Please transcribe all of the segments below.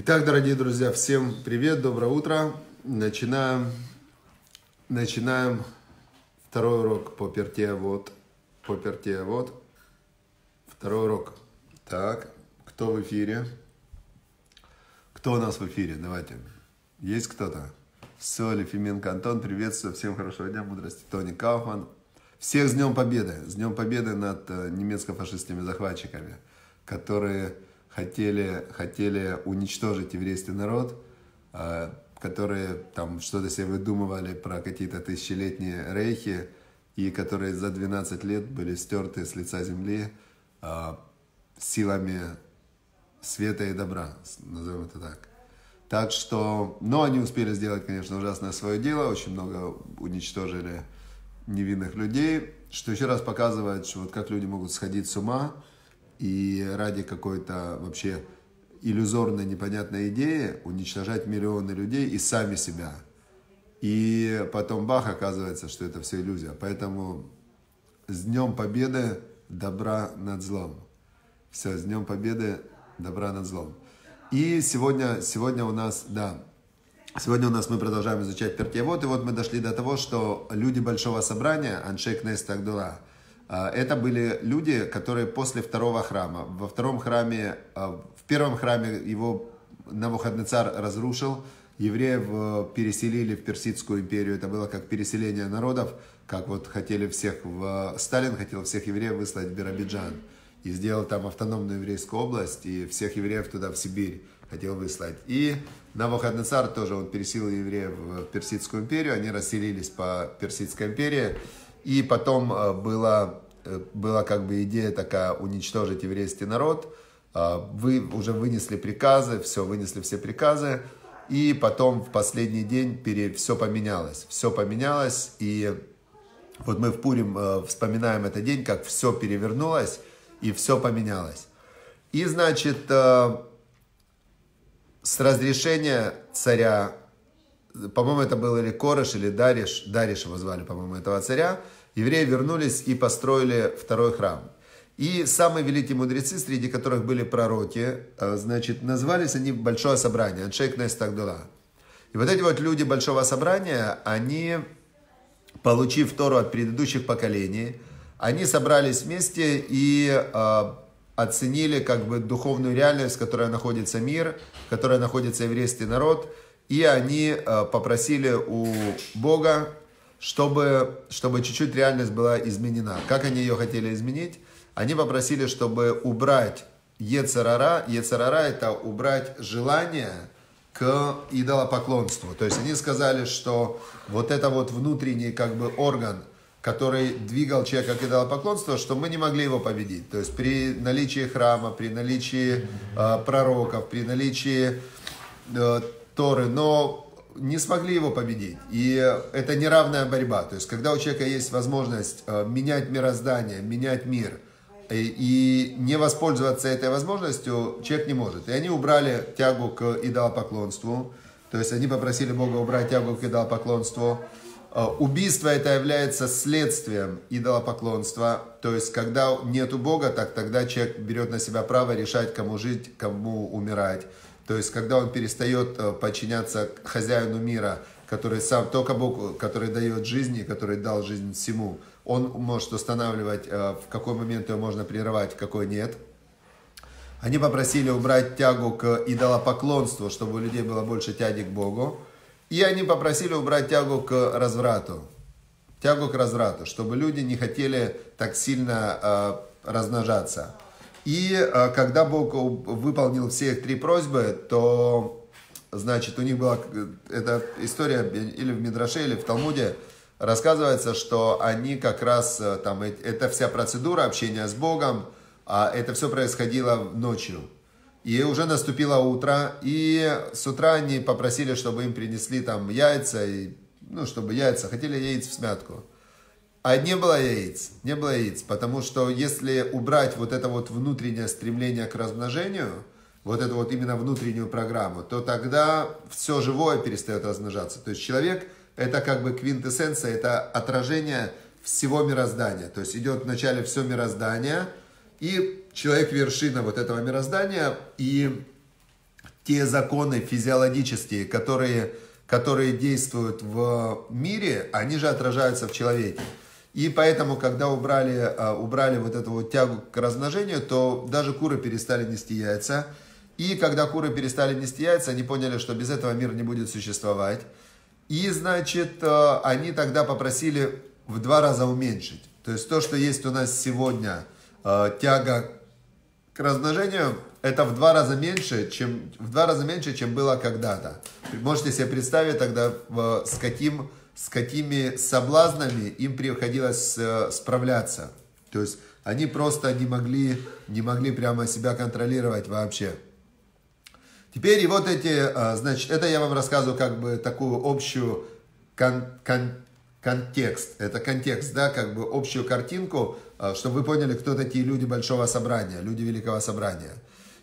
Итак, дорогие друзья, всем привет, доброе утро. Начинаем, начинаем второй урок по перте вот, по перте вот. Второй урок. Так, кто в эфире? Кто у нас в эфире? Давайте. Есть кто-то? Все, Лефименко Антон, приветствую, всем хорошего дня, мудрости, Тони Кауфман. Всех с Днем Победы, с Днем Победы над э, немецко-фашистскими захватчиками, которые хотели, хотели уничтожить еврейский народ, э, которые там что-то себе выдумывали про какие-то тысячелетние рейхи, и которые за 12 лет были стерты с лица земли э, силами света и добра, назовем это так. Так что, но они успели сделать, конечно, ужасное свое дело, очень много уничтожили невинных людей, что еще раз показывает, что вот как люди могут сходить с ума, и ради какой-то вообще иллюзорной, непонятной идеи уничтожать миллионы людей и сами себя. И потом бах, оказывается, что это все иллюзия. Поэтому с Днем Победы добра над злом. Все, с Днем Победы добра над злом. И сегодня, сегодня у нас, да, сегодня у нас мы продолжаем изучать Пертьевод, и вот мы дошли до того, что люди Большого Собрания, Аншейк Нест Агдула, а, это были люди, которые после второго храма, во втором храме, а, в первом храме его Навуходнецар разрушил, евреев переселили в Персидскую империю, это было как переселение народов, как вот хотели всех, в... Сталин хотел всех евреев выслать в Биробиджан и сделал там автономную еврейскую область, и всех евреев туда, в Сибирь, хотел выслать. И Навуходнецар тоже, он переселил евреев в Персидскую империю, они расселились по Персидской империи, и потом э, была, э, была как бы идея такая уничтожить еврейский народ. Э, вы уже вынесли приказы, все, вынесли все приказы. И потом в последний день пере, все поменялось. Все поменялось. И вот мы в Пурим вспоминаем этот день, как все перевернулось и все поменялось. И, значит, с разрешения царя по-моему, это был или Корыш, или Дариш, Дариш его звали, по-моему, этого царя, евреи вернулись и построили второй храм. И самые великие мудрецы, среди которых были пророки, э, значит, назвались они Большое собрание, Аншейк Нестагдула. И вот эти вот люди Большого собрания, они, получив Тору от предыдущих поколений, они собрались вместе и э, оценили как бы духовную реальность, в которой находится мир, в которой находится еврейский народ – и они э, попросили у Бога, чтобы, чтобы чуть-чуть реальность была изменена. Как они ее хотели изменить? Они попросили, чтобы убрать Ецарара. Ецарара это убрать желание к идолопоклонству. То есть они сказали, что вот это вот внутренний как бы орган, который двигал человека к идолопоклонству, что мы не могли его победить. То есть при наличии храма, при наличии э, пророков, при наличии э, Торы, но не смогли его победить. И это неравная борьба. То есть, когда у человека есть возможность э, менять мироздание, менять мир, и, не воспользоваться этой возможностью, человек не может. И они убрали тягу к идолопоклонству. То есть, они попросили Бога убрать тягу к идолопоклонству. Э, убийство это является следствием идолопоклонства. То есть, когда нету Бога, так тогда человек берет на себя право решать, кому жить, кому умирать. То есть, когда он перестает э, подчиняться хозяину мира, который сам, только Бог, который дает жизнь и который дал жизнь всему, он может устанавливать, э, в какой момент ее можно прерывать, в какой нет. Они попросили убрать тягу к идолопоклонству, чтобы у людей было больше тяги к Богу. И они попросили убрать тягу к разврату. Тягу к разврату, чтобы люди не хотели так сильно э, размножаться. И э, когда Бог выполнил все их три просьбы, то, значит, у них была эта история или в Мидраше, или в Талмуде, рассказывается, что они как раз, э, там, это вся процедура общения с Богом, а это все происходило ночью. И уже наступило утро, и с утра они попросили, чтобы им принесли там яйца, и, ну, чтобы яйца, хотели яиц в смятку. А не было яиц, не было яиц, потому что если убрать вот это вот внутреннее стремление к размножению, вот эту вот именно внутреннюю программу, то тогда все живое перестает размножаться. То есть человек это как бы квинтэссенция, это отражение всего мироздания. То есть идет вначале все мироздание, и человек вершина вот этого мироздания, и те законы физиологические, которые, которые действуют в мире, они же отражаются в человеке. И поэтому, когда убрали, а, убрали вот эту вот тягу к размножению, то даже куры перестали нести яйца. И когда куры перестали нести яйца, они поняли, что без этого мир не будет существовать. И, значит, а, они тогда попросили в два раза уменьшить. То есть то, что есть у нас сегодня, а, тяга к размножению, это в два раза меньше, чем, в два раза меньше, чем было когда-то. Можете себе представить тогда, с, каким, с какими соблазнами им приходилось э, справляться. То есть они просто не могли, не могли прямо себя контролировать вообще. Теперь и вот эти, э, значит, это я вам рассказываю как бы такую общую кон, кон, контекст. Это контекст, да, как бы общую картинку, э, чтобы вы поняли, кто такие люди Большого Собрания, люди Великого Собрания.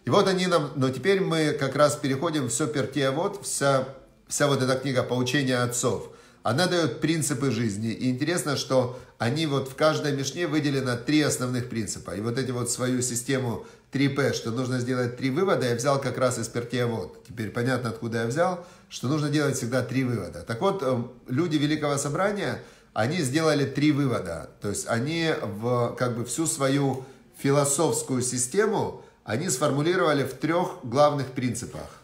И вот они нам, но теперь мы как раз переходим все пертия вот, вся, вся вот эта книга «Поучение отцов». Она дает принципы жизни. И интересно, что они вот в каждой мишне выделено три основных принципа. И вот эти вот свою систему 3П, что нужно сделать три вывода, я взял как раз из вот. Теперь понятно, откуда я взял, что нужно делать всегда три вывода. Так вот, э, люди Великого Собрания, они сделали три вывода. То есть они в, как бы всю свою философскую систему они сформулировали в трех главных принципах.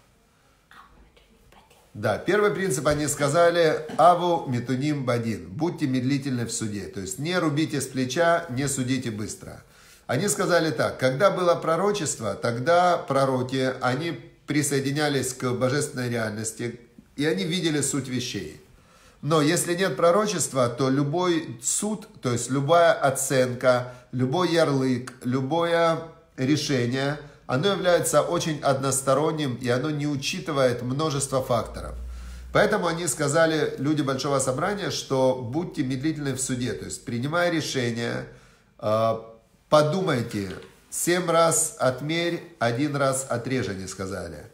Да, первый принцип они сказали «Аву метуним бадин» – «Будьте медлительны в суде». То есть не рубите с плеча, не судите быстро. Они сказали так, когда было пророчество, тогда пророки, они присоединялись к божественной реальности, и они видели суть вещей. Но если нет пророчества, то любой суд, то есть любая оценка, любой ярлык, любое решение, оно является очень односторонним, и оно не учитывает множество факторов. Поэтому они сказали, люди Большого Собрания, что будьте медлительны в суде, то есть принимая решение, э, подумайте, семь раз отмерь, один раз отрежь, они сказали.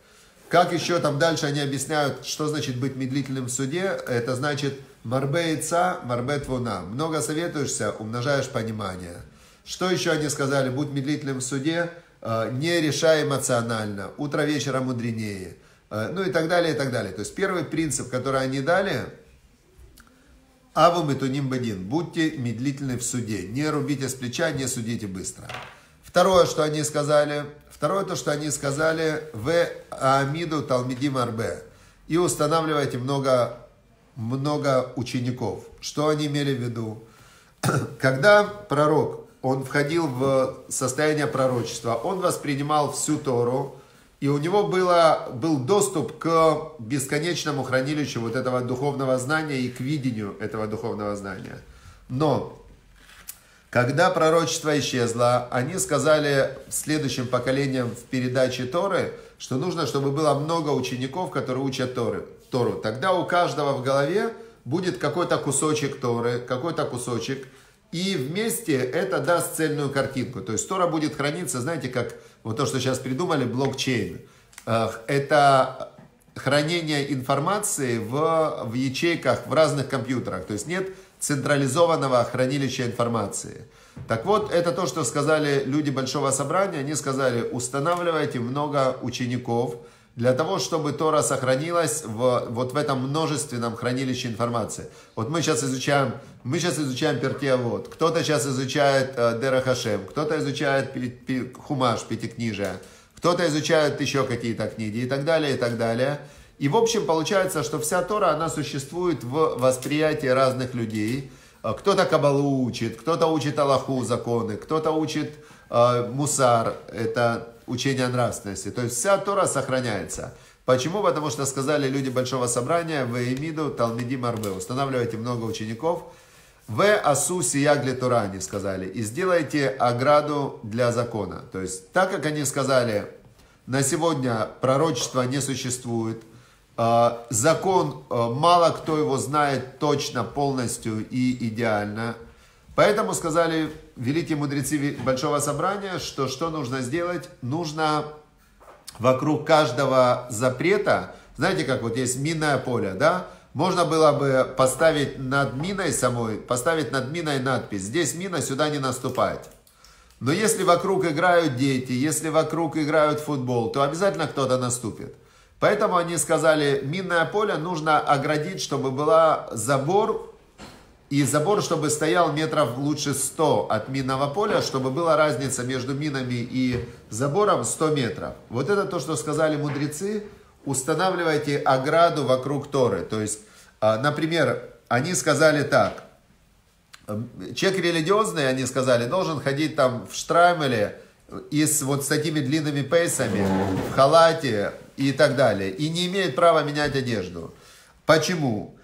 Как еще там дальше они объясняют, что значит быть медлительным в суде, это значит марбе яйца, марбе твуна. Много советуешься, умножаешь понимание. Что еще они сказали? Будь медлительным в суде, не решай эмоционально, утро вечера мудренее. Э, ну и так далее, и так далее. То есть первый принцип, который они дали, Аву метуним бадин, будьте медлительны в суде, не рубите с плеча, не судите быстро. Второе, что они сказали, второе то, что они сказали, в Амиду Талмидим Арбе, и устанавливайте много, много учеников. Что они имели в виду? Когда пророк он входил в состояние пророчества, он воспринимал всю Тору, и у него было, был доступ к бесконечному хранилищу вот этого духовного знания и к видению этого духовного знания. Но, когда пророчество исчезло, они сказали следующим поколениям в передаче Торы, что нужно, чтобы было много учеников, которые учат Торы, Тору. Тогда у каждого в голове будет какой-то кусочек Торы, какой-то кусочек, и вместе это даст цельную картинку. То есть Тора будет храниться, знаете, как вот то, что сейчас придумали, блокчейн. Это хранение информации в, в ячейках, в разных компьютерах. То есть нет централизованного хранилища информации. Так вот, это то, что сказали люди Большого Собрания. Они сказали, устанавливайте много учеников, для того, чтобы Тора сохранилась в, вот в этом множественном хранилище информации. Вот мы сейчас изучаем, мы сейчас изучаем Пертиавод, кто-то сейчас изучает э, Дера кто-то изучает пи, пи, Хумаш, Пятикнижие, кто-то изучает еще какие-то книги и так далее, и так далее. И в общем получается, что вся Тора, она существует в восприятии разных людей. Э, кто-то Кабалу учит, кто-то учит Аллаху, законы, кто-то учит э, Мусар, это учения нравственности. То есть вся Тора сохраняется. Почему? Потому что сказали люди Большого Собрания, в Эмиду Талмиди Марбе, устанавливайте много учеников, в Асу Сияг для Тора, они сказали, и сделайте ограду для закона. То есть, так как они сказали, на сегодня пророчества не существует, а, закон, а, мало кто его знает точно, полностью и идеально, Поэтому сказали великие мудрецы Большого Собрания, что что нужно сделать? Нужно вокруг каждого запрета, знаете, как вот есть минное поле, да? Можно было бы поставить над миной самой, поставить над миной надпись «Здесь мина, сюда не наступать». Но если вокруг играют дети, если вокруг играют футбол, то обязательно кто-то наступит. Поэтому они сказали, минное поле нужно оградить, чтобы была забор, и забор, чтобы стоял метров лучше 100 от минного поля, чтобы была разница между минами и забором 100 метров. Вот это то, что сказали мудрецы, устанавливайте ограду вокруг Торы. То есть, а, например, они сказали так, человек религиозный, они сказали, должен ходить там в штраймеле и с вот с такими длинными пейсами, в халате и так далее, и не имеет права менять одежду. Почему?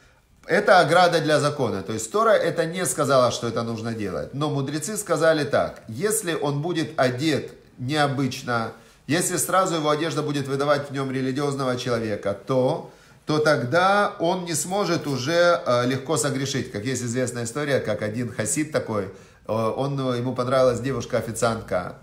Это ограда для закона. То есть Тора это не сказала, что это нужно делать. Но мудрецы сказали так. Если он будет одет необычно, если сразу его одежда будет выдавать в нем религиозного человека, то, то тогда он не сможет уже э, легко согрешить. Как есть известная история, как один хасид такой, э, он, ему понравилась девушка-официантка.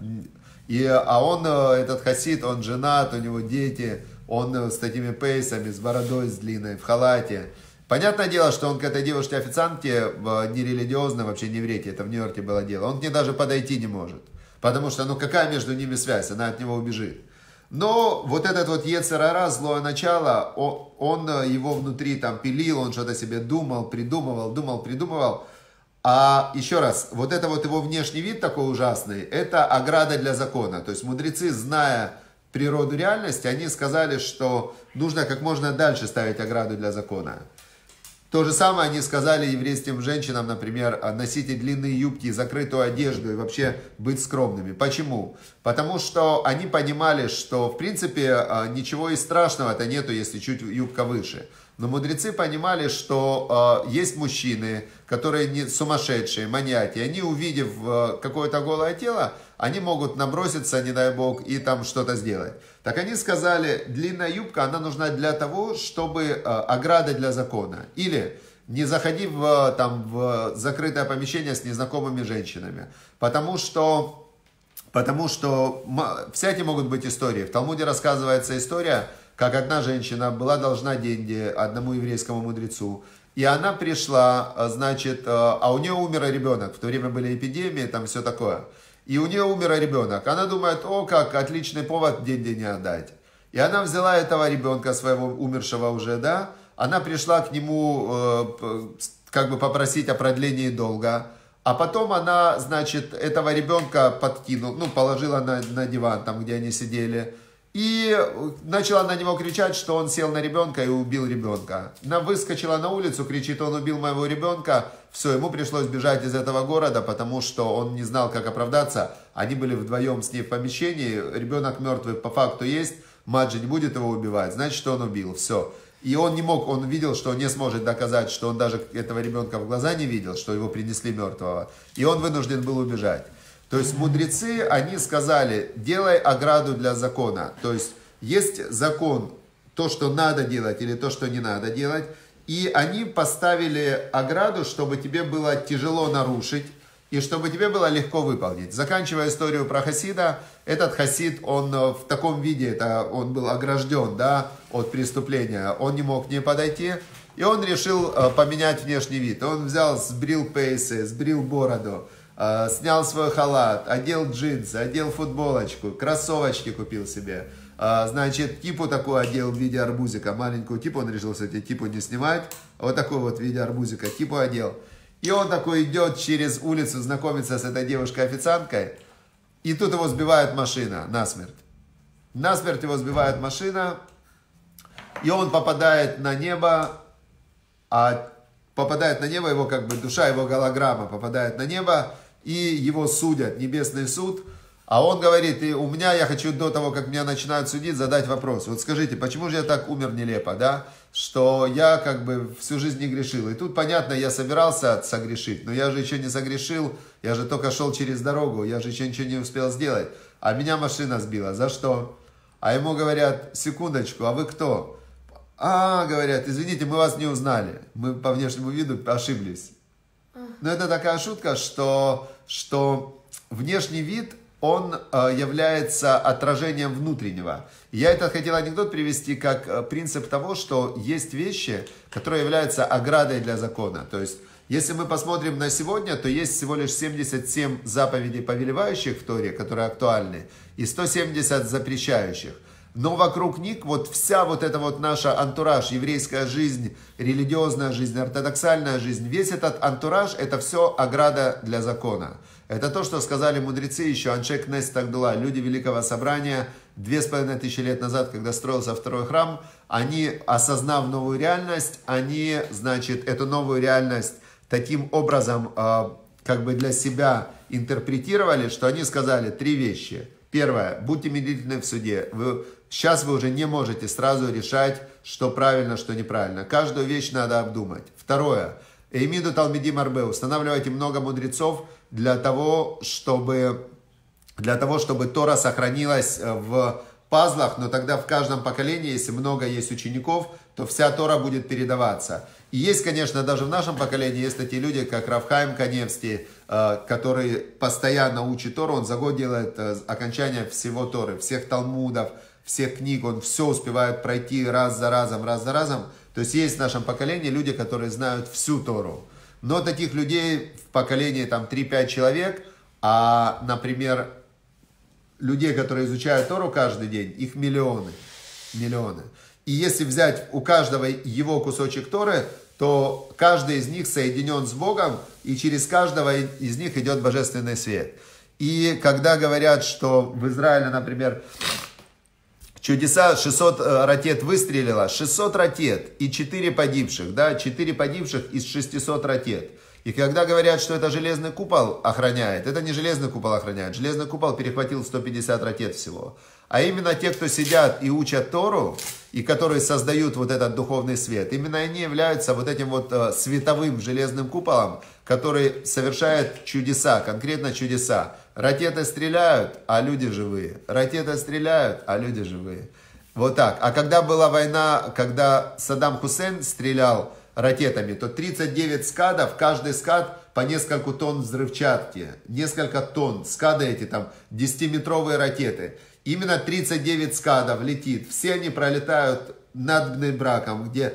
И, а он, э, этот хасид, он женат, у него дети, он с такими пейсами, с бородой, с длинной, в халате. Понятное дело, что он к этой девушке-официантке нерелигиозной, вообще не еврейке, это в Нью-Йорке было дело, он к ней даже подойти не может. Потому что, ну какая между ними связь, она от него убежит. Но вот этот вот Ецерара, злое начало, он, он его внутри там пилил, он что-то себе думал, придумывал, думал, придумывал. А еще раз, вот это вот его внешний вид такой ужасный, это ограда для закона. То есть мудрецы, зная природу реальности, они сказали, что нужно как можно дальше ставить ограду для закона. То же самое они сказали еврейским женщинам, например, носите длинные юбки, закрытую одежду и вообще быть скромными. Почему? Потому что они понимали, что в принципе а, ничего и страшного-то нету, если чуть юбка выше. Но мудрецы понимали, что э, есть мужчины, которые не сумасшедшие, маньяки. Они, увидев э, какое-то голое тело, они могут наброситься, не дай бог, и там что-то сделать. Так они сказали, длинная юбка, она нужна для того, чтобы э, ограда для закона. Или не заходи в, там, в закрытое помещение с незнакомыми женщинами. Потому что, потому что всякие могут быть истории. В Талмуде рассказывается история, как одна женщина была должна деньги одному еврейскому мудрецу, и она пришла, э, значит, э, а у нее умер ребенок, в то время были эпидемии, там все такое. И у нее умер ребенок. Она думает, о, как отличный повод деньги не отдать. И она взяла этого ребенка, своего умершего уже, да, она пришла к нему э, как бы попросить о продлении долга, а потом она, значит, этого ребенка подкинула, ну, положила на, на диван, там, где они сидели, и начала на него кричать, что он сел на ребенка и убил ребенка. Она выскочила на улицу, кричит, он убил моего ребенка. Все, ему пришлось бежать из этого города, потому что он не знал, как оправдаться. Они были вдвоем с ней в помещении, ребенок мертвый по факту есть, мать не будет его убивать, значит, что он убил, все. И он не мог, он видел, что не сможет доказать, что он даже этого ребенка в глаза не видел, что его принесли мертвого. И он вынужден был убежать. То есть мудрецы, они сказали, делай ограду для закона. То есть есть закон, то, что надо делать или то, что не надо делать. И они поставили ограду, чтобы тебе было тяжело нарушить и чтобы тебе было легко выполнить. Заканчивая историю про Хасида, этот Хасид, он э, в таком виде, это он был огражден да, от преступления, он не мог не подойти, и он решил э, поменять внешний вид. Он взял, сбрил пейсы, сбрил бороду, снял свой халат, одел джинсы, одел футболочку, кроссовочки купил себе. А, значит, типу такой одел в виде арбузика, маленькую типу, он решил, кстати, типу не снимать, а вот такой вот в виде арбузика, типу одел. И он такой идет через улицу, знакомится с этой девушкой-официанткой, и тут его сбивает машина насмерть. Насмерть его сбивает машина, и он попадает на небо, а попадает на небо, его как бы душа, его голограмма попадает на небо, и его судят, небесный суд, а он говорит, и у меня, я хочу до того, как меня начинают судить, задать вопрос. Вот скажите, почему же я так умер нелепо, да? Что я как бы всю жизнь не грешил. И тут, понятно, я собирался согрешить, но я же еще не согрешил, я же только шел через дорогу, я же еще ничего не успел сделать. А меня машина сбила. За что? А ему говорят, секундочку, а вы кто? А, говорят, извините, мы вас не узнали. Мы по внешнему виду ошиблись. Но это такая шутка, что, что внешний вид, он э, является отражением внутреннего. Я это хотел анекдот привести как э, принцип того, что есть вещи, которые являются оградой для закона. То есть, если мы посмотрим на сегодня, то есть всего лишь 77 заповедей повелевающих в Торе, которые актуальны, и 170 запрещающих. Но вокруг них вот вся вот эта вот наша антураж, еврейская жизнь, религиозная жизнь, ортодоксальная жизнь, весь этот антураж, это все ограда для закона. Это то, что сказали мудрецы еще, Аншек Нес Тагдула, люди Великого Собрания, две с половиной тысячи лет назад, когда строился второй храм, они, осознав новую реальность, они, значит, эту новую реальность таким образом, а, как бы для себя интерпретировали, что они сказали три вещи. Первое, будьте медлительны в суде. Вы Сейчас вы уже не можете сразу решать, что правильно, что неправильно. Каждую вещь надо обдумать. Второе. Эймиду Талмиди Марбе. Устанавливайте много мудрецов для того, чтобы, для того, чтобы Тора сохранилась э, в пазлах, но тогда в каждом поколении, если много есть учеников, то вся Тора будет передаваться. И есть, конечно, даже в нашем поколении есть такие люди, как Равхайм Каневский, э, который постоянно учит Тору, он за год делает э, окончание всего Торы, всех Талмудов, всех книг, он все успевает пройти раз за разом, раз за разом. То есть есть в нашем поколении люди, которые знают всю Тору. Но таких людей в поколении там 3-5 человек, а, например, людей, которые изучают Тору каждый день, их миллионы. Миллионы. И если взять у каждого его кусочек Торы, то каждый из них соединен с Богом, и через каждого из них идет божественный свет. И когда говорят, что в Израиле, например, Чудеса, 600 э, ракет выстрелило, 600 ракет и 4 погибших, да, 4 погибших из 600 ракет. И когда говорят, что это железный купол охраняет, это не железный купол охраняет, железный купол перехватил 150 ракет всего. А именно те, кто сидят и учат Тору, и которые создают вот этот духовный свет, именно они являются вот этим вот э, световым железным куполом, который совершает чудеса, конкретно чудеса. Ракеты стреляют, а люди живые. Ракеты стреляют, а люди живые. Вот так. А когда была война, когда Саддам Хусейн стрелял ракетами, то 39 скадов, каждый скад по несколько тонн взрывчатки. Несколько тонн. Скады эти там 10-метровые ракеты. Именно 39 скадов летит. Все они пролетают над браком, где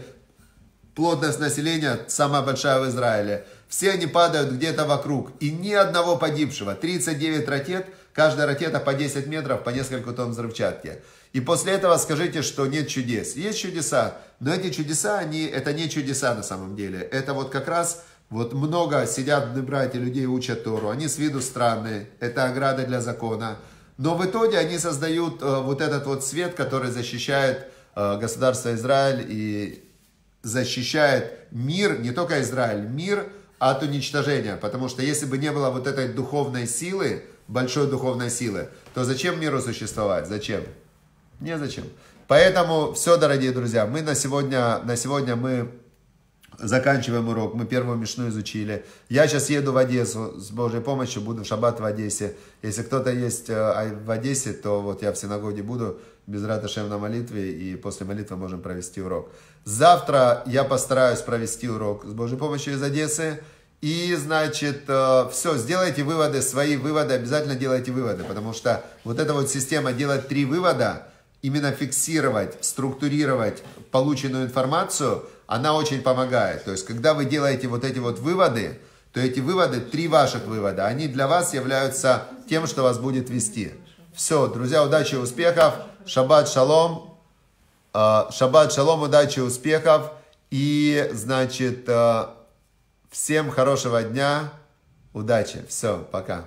плотность населения самая большая в Израиле. Все они падают где-то вокруг. И ни одного погибшего. 39 ракет, каждая ракета по 10 метров, по несколько тонн взрывчатки. И после этого скажите, что нет чудес. Есть чудеса, но эти чудеса, они, это не чудеса на самом деле. Это вот как раз вот много сидят братья людей учат Тору. Они с виду странные. Это ограда для закона. Но в итоге они создают э, вот этот вот свет, который защищает э, государство Израиль и защищает мир, не только Израиль, мир от уничтожения. Потому что если бы не было вот этой духовной силы, большой духовной силы, то зачем миру существовать? Зачем? Не зачем. Поэтому все, дорогие друзья, мы на сегодня, на сегодня мы заканчиваем урок. Мы первую Мишну изучили. Я сейчас еду в Одессу с Божьей помощью, буду в шаббат в Одессе. Если кто-то есть э, в Одессе, то вот я в синагоге буду без Раташем на молитве, и после молитвы можем провести урок. Завтра я постараюсь провести урок с Божьей помощью из Одессы. И, значит, э, все, сделайте выводы, свои выводы, обязательно делайте выводы, потому что вот эта вот система делать три вывода, именно фиксировать, структурировать полученную информацию, она очень помогает. То есть, когда вы делаете вот эти вот выводы, то эти выводы, три ваших вывода, они для вас являются тем, что вас будет вести. Все, друзья, удачи успехов. Шаббат шалом. Э, шаббат шалом, удачи успехов. И, значит, э, всем хорошего дня. Удачи. Все, пока.